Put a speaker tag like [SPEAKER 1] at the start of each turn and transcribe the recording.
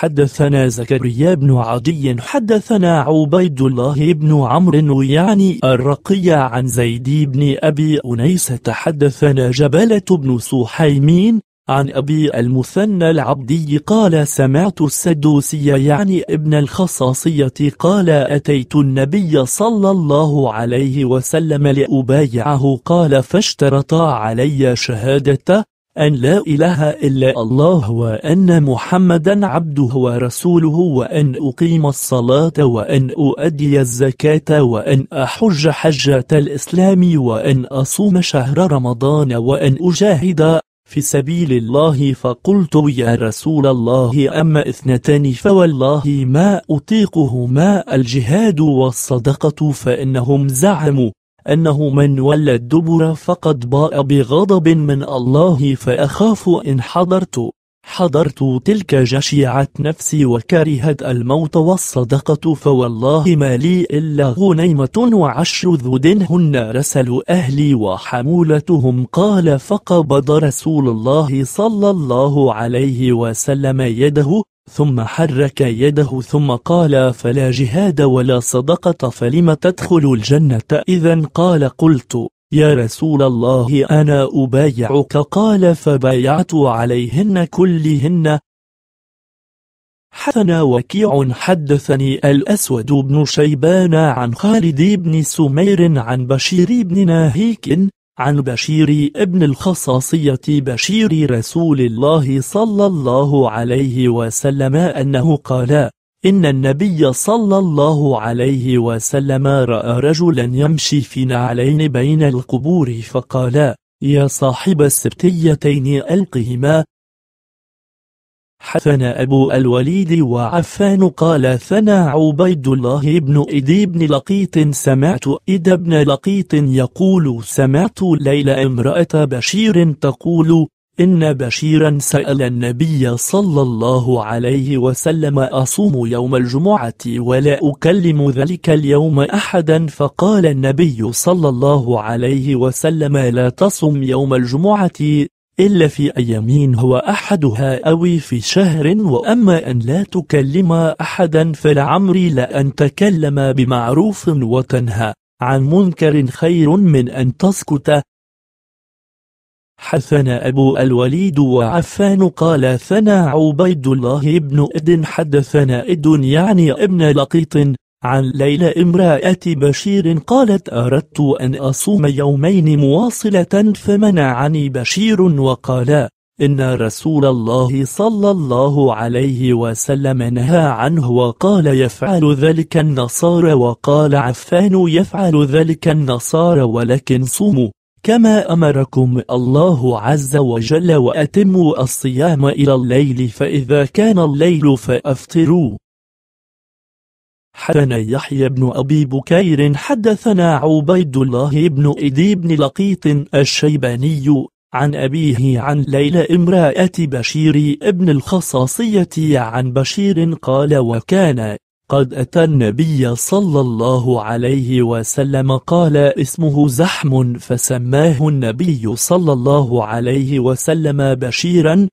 [SPEAKER 1] حدثنا زكريا بن عدي حدثنا عبيد الله بن عمرو يعني الرقي عن زيد بن أبي أنيس حدثنا جبلة بن سحيمين عن أبي المثنى العبدي قال سمعت السدوسي يعني ابن الخصاصية قال أتيت النبي صلى الله عليه وسلم لأبايعه قال فاشترطا علي شهادة أن لا إله إلا الله وأن محمدا عبده ورسوله وأن أقيم الصلاة وأن أؤدي الزكاة وأن أحج حجة الإسلام وأن أصوم شهر رمضان وأن أجاهد في سبيل الله فقلت يا رسول الله أما اثنتان فوالله ما أطيقهما الجهاد والصدقة فإنهم زعموا أنه من ولى الدبر فقد باء بغضب من الله فأخاف إن حضرت. حضرت تلك جشيعت نفسي وكرهت الموت والصدقة فوالله ما لي إلا غنيمة وعشر ذود هن رسل أهلي وحمولتهم. قال فقبض رسول الله صلى الله عليه وسلم يده ثم حرك يده ثم قال فلا جهاد ولا صدقة فلم تدخل الجنة؟ إذا قال قلت يا رسول الله أنا أبايعك؟ قال فبايعت عليهن كلهن. حثنا وكيع حدثني الأسود بن شيبان عن خالد بن سمير عن بشير بن ناهيك عن بشير ابن الخصاصية بشير رسول الله صلى الله عليه وسلم أنه قال إن النبي صلى الله عليه وسلم رأى رجلا يمشي في نعلين بين القبور فقال يا صاحب السبتيتين ألقهما حسن أبو الوليد وعفان قال ثنى عبيد الله بن إدي بن لقيط سمعت إد بن لقيط يقول سمعت ليل امرأة بشير تقول إن بشيرا سأل النبي صلى الله عليه وسلم أصوم يوم الجمعة ولا أكلم ذلك اليوم أحدا؟ فقال النبي صلى الله عليه وسلم لا تصم يوم الجمعة إلا في أيامين هو أحدها أو في شهر وأما أن لا تكلم أحدا فلعمري لأن تكلم بمعروف وتنهى عن منكر خير من أن تسكت. حسن أبو الوليد وعفان قال ثنى عبيد الله بن إد حدثنا إد يعني ابن لقيط عن ليلى امرأة بشير قالت أردت أن أصوم يومين مواصلة فمنعني بشير وقال إن رسول الله صلى الله عليه وسلم نهى عنه وقال يفعل ذلك النصارى وقال عفان يفعل ذلك النصارى ولكن صوموا كما أمركم الله عز وجل وأتموا الصيام إلى الليل فإذا كان الليل فأفطروا. حدثنا يحيى بن أبي بكير حدثنا عبيد الله بن إدي بن لقيط الشيباني عن أبيه عن ليلى امرأة بشير ابن الخصاصية عن بشير قال وكان قد أتى النبي صلى الله عليه وسلم قال اسمه زحم فسماه النبي صلى الله عليه وسلم بشيرا